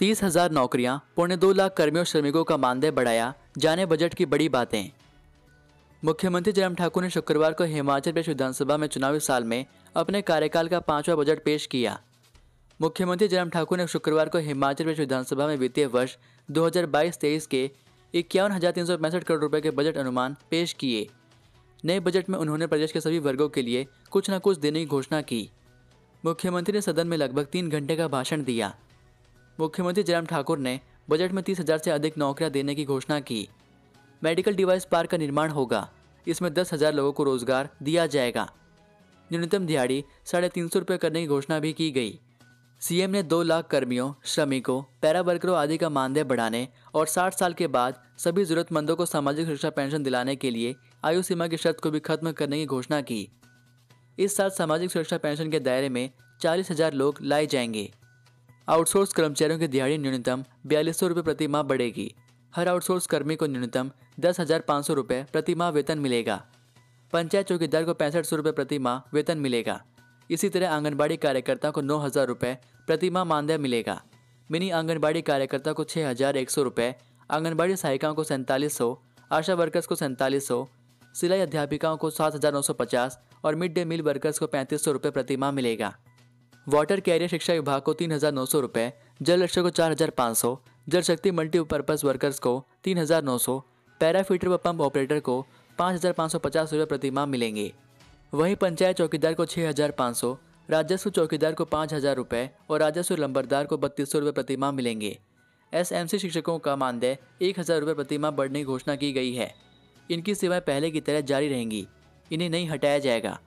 तीस हज़ार नौकरियाँ पौने दो लाख कर्मियों श्रमिकों का मानदेय बढ़ाया, जाने बजट की बड़ी बातें। मुख्यमंत्री जयराम ठाकुर ने शुक्रवार को हिमाचल प्रदेश विधानसभा में चुनावी साल में अपने कार्यकाल का पांचवा बजट पेश किया। मुख्यमंत्री जयराम ठाकुर ने शुक्रवार को हिमाचल प्रदेश विधानसभा में वित्तीय वर्ष 2022-23 के इक्यावन हज़ार तीन सौ पैंसठ करोड़ रुपए के बजट अनुमान पेश किए। नए बजट में उन्होंने प्रदेश के सभी वर्गों के लिए कुछ न कुछ देने की घोषणा की। मुख्यमंत्री ने सदन में लगभग तीन घंटे का भाषण दिया। मुख्यमंत्री जयराम ठाकुर ने बजट में तीस हज़ार से अधिक नौकरियाँ देने की घोषणा की। मेडिकल डिवाइस पार्क का निर्माण होगा। इसमें दस हज़ार लोगों को रोज़गार दिया जाएगा। न्यूनतम दिहाड़ी साढ़े तीन सौ रुपये करने की घोषणा भी की गई। सीएम ने दो लाख कर्मियों, श्रमिकों पैरा वर्करों आदि का मानदेय बढ़ाने और 60 साल के बाद सभी जरूरतमंदों को सामाजिक सुरक्षा पेंशन दिलाने के लिए आयु सीमा की शर्त को भी खत्म करने की घोषणा की। इस साल सामाजिक सुरक्षा पेंशन के दायरे में चालीस हज़ार लोग लाए जाएँगे। आउटसोर्स कर्मचारियों की दिहाड़ी न्यूनतम बयालीस सौ प्रति माह बढ़ेगी। हर आउटसोर्स कर्मी को न्यूनतम दस हज़ार पाँच सौ रुपये प्रति माह वेतन मिलेगा। पंचायत चौकीदार को पैंसठ सौ रुपये प्रति माह वेतन मिलेगा। इसी तरह आंगनबाड़ी कार्यकर्ता को नौ हज़ार रुपये प्रति माह मानदेय मिलेगा। मिनी आंगनबाड़ी कार्यकर्ता को छः हज़ार एक सौ रुपये, आंगनबाड़ी सहायिकाओं को सैंतालीस सौ, आशा वर्कर्स को सैंतालीस सौ, सिलाई अध्यापिकाओं को सात हज़ार नौ सौ पचास और मिड डे मील वर्कर्स को पैंतीस सौ रुपये प्रति माह मिलेगा। वाटर कैरियर शिक्षा विभाग को तीन हज़ार नौ सौ रुपये जल रक्षक को चार हज़ार पाँच सौ, जल शक्ति मल्टीपर्पज वर्कर्स को तीन हज़ार नौ सौ, पैराफीटर व पंप ऑपरेटर को पाँच हज़ार पाँच सौ पचास रुपये प्रति माह मिलेंगे। वहीं पंचायत चौकीदार को छः हज़ार पाँच सौ, राजस्व चौकीदार को पाँच हज़ार रुपये और राजस्व लंबरदार को बत्तीस सौ रुपये प्रति माह मिलेंगे। एसएमसी शिक्षकों का मानदेय एक हज़ार रुपये प्रति माह बढ़ने की घोषणा की गई है। इनकी सेवाएँ पहले की तरह जारी रहेंगी, इन्हें नहीं हटाया जाएगा।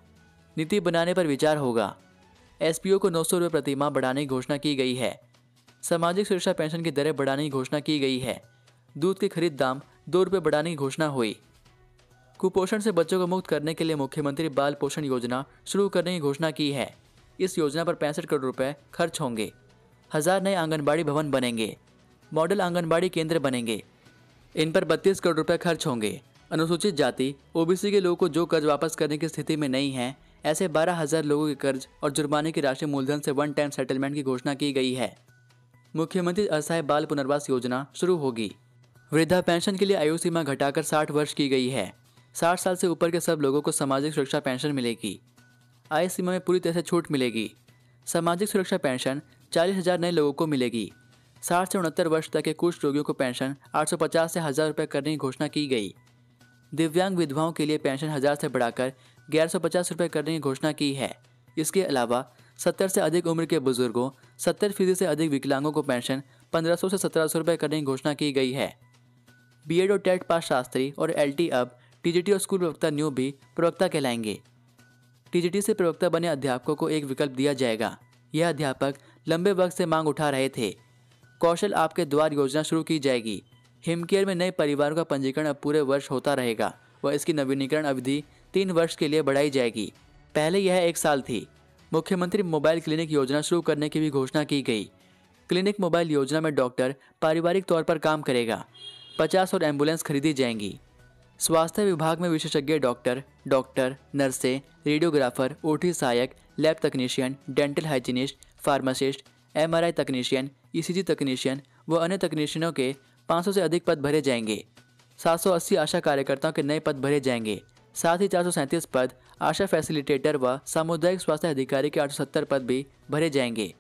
नीति बनाने पर विचार होगा। एसपीओ को नौ सौ रुपये प्रति माह बढ़ाने की घोषणा की गई है। सामाजिक सुरक्षा पेंशन की दरें बढ़ाने की घोषणा की गई है। दूध के खरीद दाम दो रुपये बढ़ाने की घोषणा हुई। कुपोषण से बच्चों को मुक्त करने के लिए मुख्यमंत्री बाल पोषण योजना शुरू करने की घोषणा की है। इस योजना पर पैंसठ करोड़ रुपए खर्च होंगे। हज़ार नए आंगनबाड़ी भवन बनेंगे। मॉडल आंगनबाड़ी केंद्र बनेंगे। इन पर बत्तीस करोड़ रुपए खर्च होंगे। अनुसूचित जाति, ओबीसी के लोगों को जो कर्ज वापस करने की स्थिति में नहीं है ऐसे बारह हज़ार लोगों के कर्ज और जुर्माने की राशि मूलधन से वन टाइम सेटलमेंट की घोषणा की गई है। मुख्यमंत्री असहाय बाल पुनर्वास योजना शुरू होगी। वृद्धा पेंशन के लिए आयु सीमा घटाकर साठ वर्ष की गई है। साठ साल से ऊपर के सब लोगों को सामाजिक सुरक्षा पेंशन मिलेगी। आय सीमा में पूरी तरह से छूट मिलेगी। सामाजिक सुरक्षा पेंशन चालीस हज़ार नए लोगों को मिलेगी। साठ से उनहत्तर वर्ष तक के कुछ रोगियों को पेंशन 850 से हज़ार रुपये करने की घोषणा की गई। दिव्यांग विधवाओं के लिए पेंशन हज़ार से बढ़ाकर ग्यारह सौ करने की घोषणा की है। इसके अलावा, सत्तर से अधिक उम्र के बुज़ुर्गों, सत्तर फ़ीसदी से अधिक विकलांगों को पेंशन पंद्रह सौ से सत्रह सौ करने की घोषणा की गई है। बी और टेट पास शास्त्री और एलटी अब टीजीटी और स्कूल प्रवक्ता न्यू भी प्रवक्ता कहलाएँगे। टीजीटी से प्रवक्ता बने अध्यापकों को एक विकल्प दिया जाएगा। यह अध्यापक लंबे वक्त से मांग उठा रहे थे। कौशल आपके द्वार योजना शुरू की जाएगी। हिमकेयर में नए परिवारों का पंजीकरण अब पूरे वर्ष होता रहेगा व इसकी नवीनीकरण अवधि तीन वर्ष के लिए बढ़ाई जाएगी। पहले यह एक साल थी। मुख्यमंत्री मोबाइल क्लिनिक योजना शुरू करने की भी घोषणा की गई। क्लिनिक मोबाइल योजना में डॉक्टर पारिवारिक तौर पर काम करेगा। पचास और एंबुलेंस खरीदी जाएँगी। स्वास्थ्य विभाग में विशेषज्ञ डॉक्टर डॉक्टर, नर्से, रेडियोग्राफर, ओटी सहायक, लैब तकनीशियन, डेंटल हाइजीनिस्ट, फार्मासिस्ट, एमआरआई तकनीशियन, ईसीजी तकनीशियन व अन्य तकनीशियनों के 500 से अधिक पद भरे जाएँगे। 780 आशा कार्यकर्ताओं के नए पद भरे जाएँगे। साथ ही चार सौ सैंतीस पद आशा फैसिलिटेटर व सामुदायिक स्वास्थ्य अधिकारी के आठ सौ सत्तर पद भी भरे जाएँगे।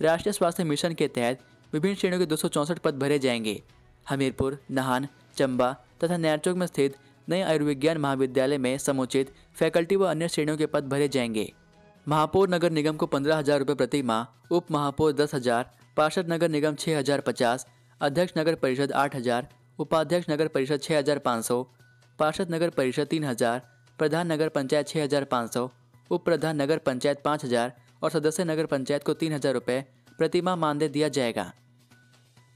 राष्ट्रीय स्वास्थ्य मिशन के तहत विभिन्न श्रेणियों के दो पद भरे जाएँगे। हमीरपुर, नाहन, चंबा तथा नैरचौक में स्थित नए आयुर्विज्ञान महाविद्यालय में समुचित फैकल्टी व अन्य श्रेणियों के पद भरे जाएँगे। महापौर नगर निगम को पंद्रह हज़ार रुपये प्रति माह, उप महापौर दस हज़ार, पार्षद नगर निगम छः हज़ार पचास, अध्यक्ष नगर परिषद आठ हज़ार, उपाध्यक्ष नगर परिषद छः हज़ार पाँच सौ पार्षद नगर परिषद तीन हज़ार, प्रधान नगर पंचायत छः हज़ार पाँच सौ, उप प्रधान नगर पंचायत पाँच हज़ार और सदस्य नगर पंचायत को तीन हज़ार रुपये प्रतिमा मानदेय दिया जाएगा।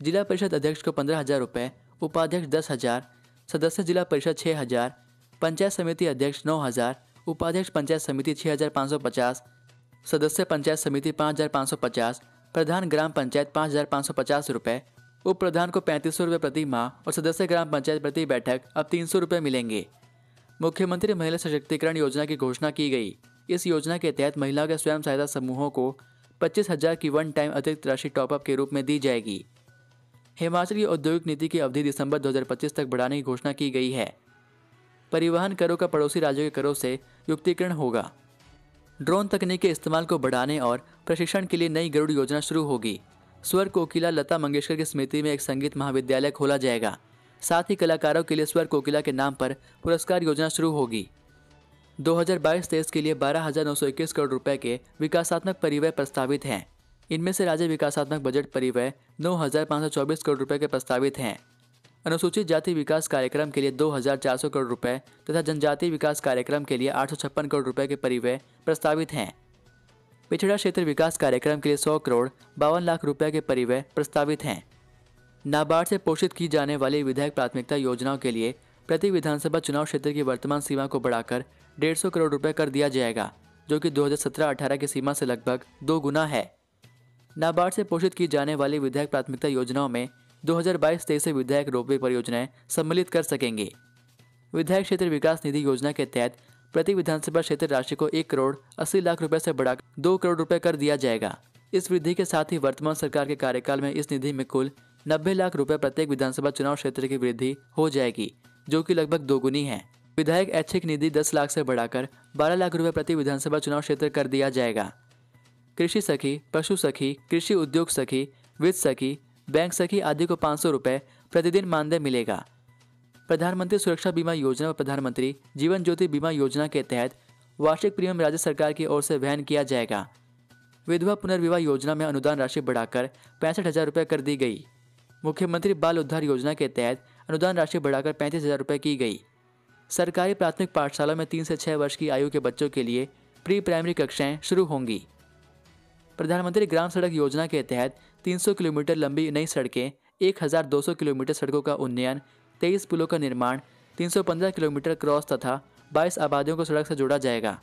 जिला परिषद अध्यक्ष को पंद्रह हज़ार रुपये, उपाध्यक्ष दस हज़ार, सदस्य जिला परिषद छः हज़ार, पंचायत समिति अध्यक्ष नौ हज़ार, उपाध्यक्ष पंचायत समिति छः हज़ार पाँच सौ पचास, सदस्य पंचायत समिति पाँच हज़ार पाँच सौ पचास, प्रधान ग्राम पंचायत पाँच हज़ार पाँच सौ पचास रुपये उप प्रधान को पैंतीस सौ प्रति माह और सदस्य ग्राम पंचायत प्रति बैठक अब तीन सौ मिलेंगे। मुख्यमंत्री महिला सशक्तिकरण योजना की घोषणा की गई। इस योजना के तहत महिलाओं के स्वयं सहायता समूहों को पच्चीस हज़ार की वन टाइम अतिरिक्त राशि टॉपअप के रूप में दी जाएगी। हिमाचल की औद्योगिक नीति की अवधि दिसंबर 2025 तक बढ़ाने की घोषणा की गई है। परिवहन करों का पड़ोसी राज्यों के करों से युक्तिकरण होगा। ड्रोन तकनीक के इस्तेमाल को बढ़ाने और प्रशिक्षण के लिए नई गरुड़ योजना शुरू होगी। स्वर कोकिला लता मंगेशकर की स्मृति में एक संगीत महाविद्यालय खोला जाएगा। साथ ही कलाकारों के लिए स्वर कोकिला के नाम पर पुरस्कार योजना शुरू होगी। 2022-23 के लिए बारह करोड़ रुपए के विकासात्मक परिव्यय प्रस्तावित हैं। इनमें से राज्य विकासात्मक बजट परिव्यय 9,524 करोड़ रुपए के प्रस्तावित हैं। अनुसूचित जाति विकास कार्यक्रम के लिए 2,400 करोड़ रुपए तथा जनजातीय विकास कार्यक्रम के लिए आठ सौ छप्पन करोड़ रुपए के परिव्यय प्रस्तावित हैं। पिछड़ा क्षेत्र विकास कार्यक्रम के लिए 100 करोड़ बावन लाख रुपए के परिव्यय प्रस्तावित हैं। नाबार्ड से पोषित की जाने वाली विधायक प्राथमिकता योजनाओं के लिए प्रति विधानसभा चुनाव क्षेत्र की वर्तमान सीमा को बढ़ाकर डेढ़ सौ करोड़ रुपए कर दिया जाएगा, जो कि 2017-18 की सीमा से लगभग दो गुना है। नाबार्ड से पोषित की जाने वाली विधायक प्राथमिकता योजनाओं में 2022-23 से विधायक रोपवे परियोजनाएँ सम्मिलित कर सकेंगे। विधायक क्षेत्र विकास निधि योजना के तहत प्रति विधानसभा क्षेत्र राशि को एक करोड़ अस्सी लाख रुपए से बढ़ाकर दो करोड़ रुपए कर दिया जाएगा। इस वृद्धि के साथ ही वर्तमान सरकार के कार्यकाल में इस निधि में कुल नब्बे लाख रुपए प्रत्येक विधानसभा चुनाव क्षेत्र की वृद्धि हो जाएगी, जो कि लगभग दोगुनी है। विधायक ऐच्छिक निधि दस लाख से बढ़ाकर बारह लाख रुपए प्रति विधानसभा चुनाव क्षेत्र कर दिया जाएगा। कृषि सखी, पशु सखी, कृषि उद्योग सखी, वित्त सखी, बैंक सखी आदि को पाँच सौ प्रतिदिन मानदेय मिलेगा। प्रधानमंत्री सुरक्षा बीमा योजना और प्रधानमंत्री जीवन ज्योति बीमा योजना के तहत वार्षिक प्रीमियम राज्य सरकार की ओर से वहन किया जाएगा। विधवा पुनर्विवाह योजना में अनुदान राशि बढ़ाकर पैंसठ हज़ार रुपये कर दी गई। मुख्यमंत्री बाल उद्धार योजना के तहत अनुदान राशि बढ़ाकर पैंतीस हज़ार रुपये की गई। सरकारी प्राथमिक पाठशाला में तीन से छः वर्ष की आयु के बच्चों के लिए प्री प्राइमरी कक्षाएँ शुरू होंगी। प्रधानमंत्री ग्राम सड़क योजना के तहत 300 किलोमीटर लंबी नई सड़कें 1200 किलोमीटर सड़कों का उन्नयन 23 पुलों का निर्माण 315 किलोमीटर क्रॉस तथा 22 आबादियों को सड़क से जोड़ा जाएगा।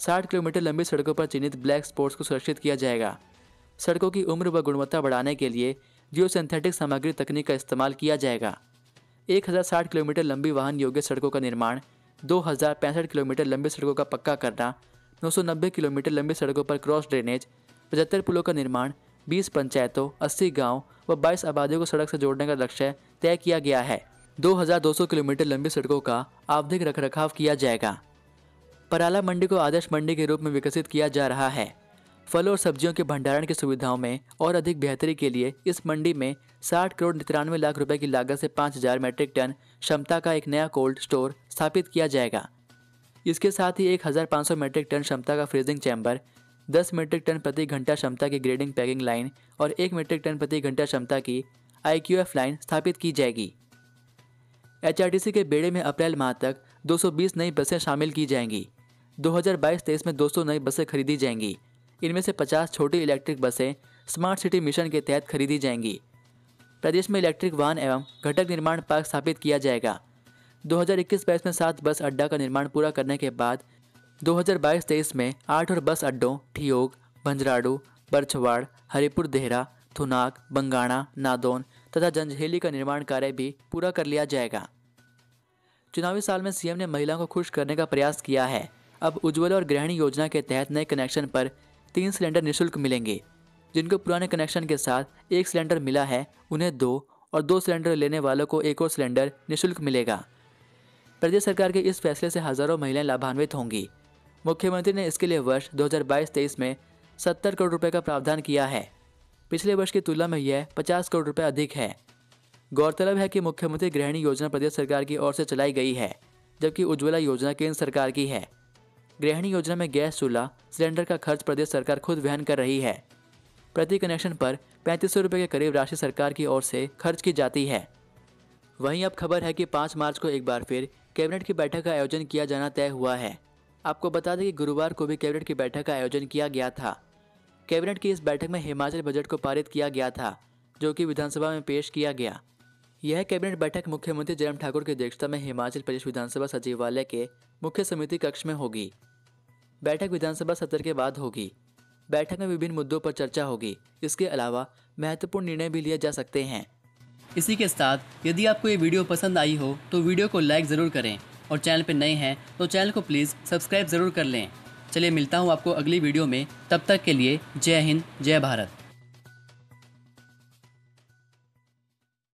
60 किलोमीटर लंबी सड़कों पर चिन्हित ब्लैक स्पॉट्स को सुरक्षित किया जाएगा। सड़कों की उम्र व गुणवत्ता बढ़ाने के लिए जियो सामग्री तकनीक का इस्तेमाल किया जाएगा। एक हज़ार साठ किलोमीटर लंबी वाहन योग्य सड़कों का निर्माण, दो हज़ार पैंसठ किलोमीटर लंबी सड़कों का पक्का करना 990 किलोमीटर लंबी सड़कों पर क्रॉस ड्रेनेज, पचहत्तर पुलों का निर्माण 20 पंचायतों 80 गाँव व 22 आबादियों को सड़क से जोड़ने का लक्ष्य तय किया गया है। 2200 किलोमीटर लंबी सड़कों का आवधिक रखरखाव किया जाएगा। पराला मंडी को आदर्श मंडी के रूप में विकसित किया जा रहा है। फल और सब्जियों के भंडारण की सुविधाओं में और अधिक बेहतरी के लिए इस मंडी में 60 करोड़ तिरानवे लाख रुपए की लागत से 5000 मीट्रिक टन क्षमता का एक नया कोल्ड स्टोर स्थापित किया जाएगा। इसके साथ ही 1500 मीट्रिक टन क्षमता का फ्रीजिंग चैम्बर 10 मीट्रिक टन प्रति घंटा क्षमता की ग्रेडिंग पैकिंग लाइन और 1 मीट्रिक टन प्रति घंटा क्षमता की आईक्यूएफ लाइन स्थापित की जाएगी। एचआरटीसी के बेड़े में अप्रैल माह तक 220 नई बसें शामिल की जाएँगी। 2022-23 में 200 नई बसें खरीदी जाएँगी। इनमें से 50 छोटी इलेक्ट्रिक बसें स्मार्ट सिटी मिशन के तहत खरीदी जाएँगी। प्रदेश में इलेक्ट्रिक वाहन एवं घटक निर्माण पार्क स्थापित किया जाएगा। 2021-22 में सात बस अड्डा का निर्माण पूरा करने के बाद 2022-23 में आठ और बस अड्डों ठियोग, भंजराडू, बरछवाड़, हरिपुर देहरा थुनाक बंगाणा, नादौन तथा जंजहेली का निर्माण कार्य भी पूरा कर लिया जाएगा। चुनावी साल में सीएम ने महिलाओं को खुश करने का प्रयास किया है। अब उज्ज्वला और गृहिणी योजना के तहत नए कनेक्शन पर तीन सिलेंडर निःशुल्क मिलेंगे। जिनको पुराने कनेक्शन के साथ एक सिलेंडर मिला है, उन्हें दो और दो सिलेंडर लेने वालों को एक और सिलेंडर निःशुल्क मिलेगा। प्रदेश सरकार के इस फैसले से हज़ारों महिलाएँ लाभान्वित होंगी। मुख्यमंत्री ने इसके लिए वर्ष 2022-23 में 70 करोड़ रुपए का प्रावधान किया है। पिछले वर्ष की तुलना में यह 50 करोड़ रुपए अधिक है। गौरतलब है कि मुख्यमंत्री गृहिणी योजना प्रदेश सरकार की ओर से चलाई गई है, जबकि उज्ज्वला योजना केंद्र सरकार की है। गृहिणी योजना में गैस, चूल्हा, सिलेंडर का खर्च प्रदेश सरकार खुद वहन कर रही है। प्रति कनेक्शन पर पैंतीस सौ के करीब राशि सरकार की ओर से खर्च की जाती है। वहीं अब खबर है कि पाँच मार्च को एक बार फिर कैबिनेट की बैठक का आयोजन किया जाना तय हुआ है। आपको बता दें कि गुरुवार को भी कैबिनेट की बैठक का आयोजन किया गया था। कैबिनेट की इस बैठक में हिमाचल बजट को पारित किया गया था, जो कि विधानसभा में पेश किया गया। यह कैबिनेट बैठक मुख्यमंत्री जयराम ठाकुर की अध्यक्षता में हिमाचल प्रदेश विधानसभा सचिवालय के मुख्य समिति कक्ष में होगी। बैठक विधानसभा सत्र के बाद होगी। बैठक में विभिन्न मुद्दों पर चर्चा होगी। इसके अलावा महत्वपूर्ण निर्णय भी लिए जा सकते हैं। इसी के साथ, यदि आपको ये वीडियो पसंद आई हो तो वीडियो को लाइक ज़रूर करें और चैनल पर नए हैं तो चैनल को प्लीज़ सब्सक्राइब ज़रूर कर लें। चलिए, मिलता हूँ आपको अगली वीडियो में। तब तक के लिए जय हिंद, जय भारत।